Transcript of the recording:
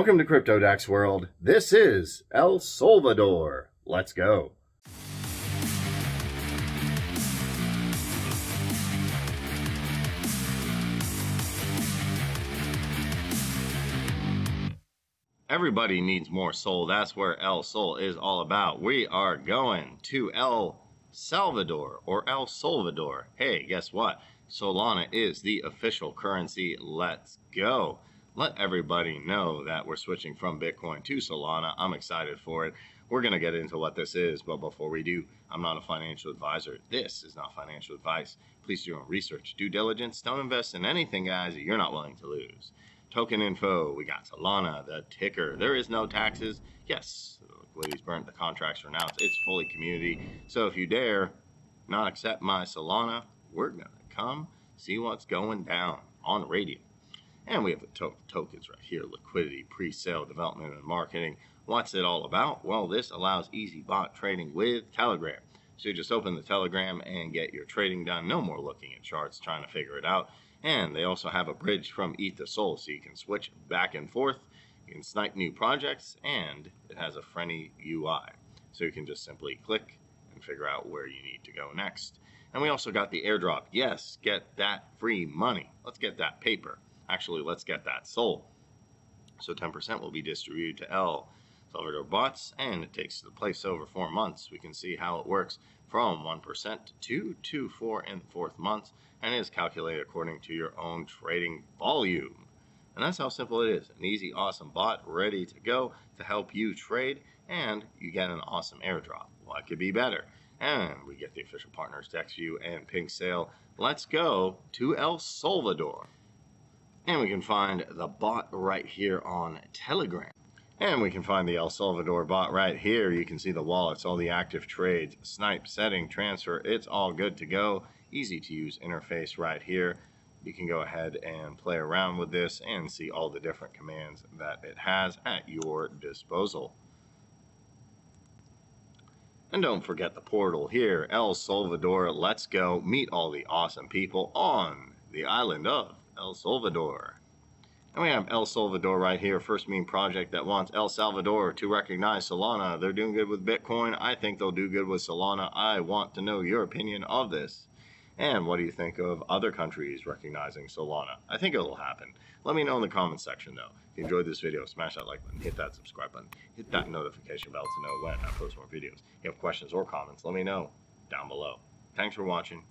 Welcome to CryptoDex World. This is El Solvador. Let's go. Everybody needs more soul. That's where El Sol is all about. We are going to El Salvador or El Salvador. Hey, guess what? Solana is the official currency. Let's go. Let everybody know that we're switching from Bitcoin to Solana. I'm excited for it. We're going to get into what this is, but before we do, I'm not a financial advisor. This is not financial advice. Please do your own research, due diligence. Don't invest in anything, guys, that you're not willing to lose. Token info, we got Solana, the ticker. There is no taxes. Yes, the liquidity's burnt, the contracts are announced. It's fully community. So if you dare not accept my Solana, we're going to come see what's going down on Raydium. And we have the to tokens right here, liquidity, pre-sale, development, and marketing. What's it all about? Well, this allows easy bot trading with Telegram. So you just open the Telegram and get your trading done. No more looking at charts, trying to figure it out. And they also have a bridge from ETH to Sol, so you can switch back and forth. You can snipe new projects, and it has a friendly UI. So you can just simply click and figure out where you need to go next. And we also got the airdrop. Yes, get that free money. Let's get that paper. Actually, let's get that sold. So 10% will be distributed to El Solvador bots, and it takes the place over four months. We can see how it works from 1% to 2 4 in the fourth month, and is calculated according to your own trading volume. And that's how simple it is. An easy, awesome bot ready to go to help you trade, and you get an awesome airdrop. What could be better? And we get the official partners, DexView and Pink Sale. Let's go to El Salvador. And we can find the bot right here on Telegram. And we can find the El Solvador bot right here. You can see the wallets, all the active trades, snipe, setting, transfer. It's all good to go. Easy to use interface right here. You can go ahead and play around with this and see all the different commands that it has at your disposal. And don't forget the portal here, El Solvador. Let's go meet all the awesome people on the island of El Solvador. And we have El Salvador right here, first meme project that wants El Salvador to recognize Solana. They're doing good with Bitcoin. I think they'll do good with Solana. I want to know your opinion of this. And what do you think of other countries recognizing Solana? I think it'll happen. Let me know in the comments section though. If you enjoyed this video, smash that like button, hit that subscribe button, hit that notification bell to know when I post more videos. If you have questions or comments, let me know down below. Thanks for watching.